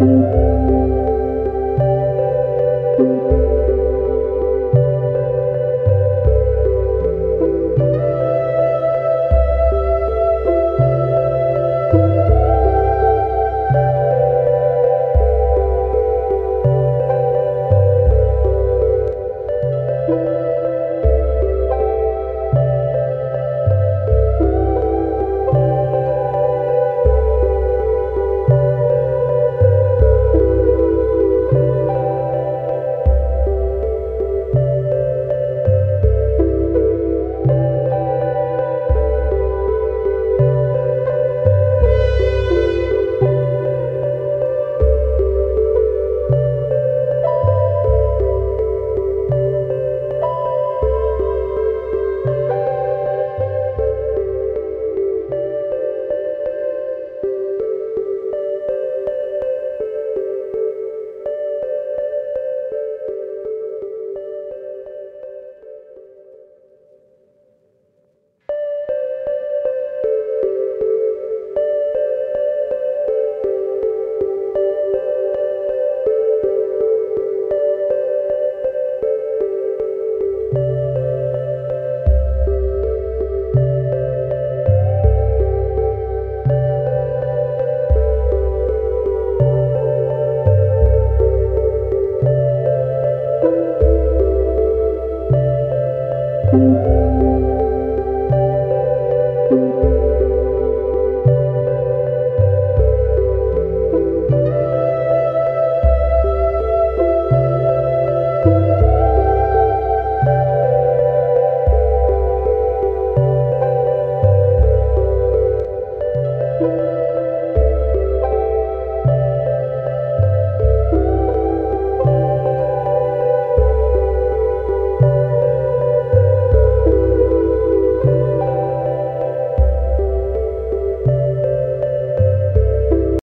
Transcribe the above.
Música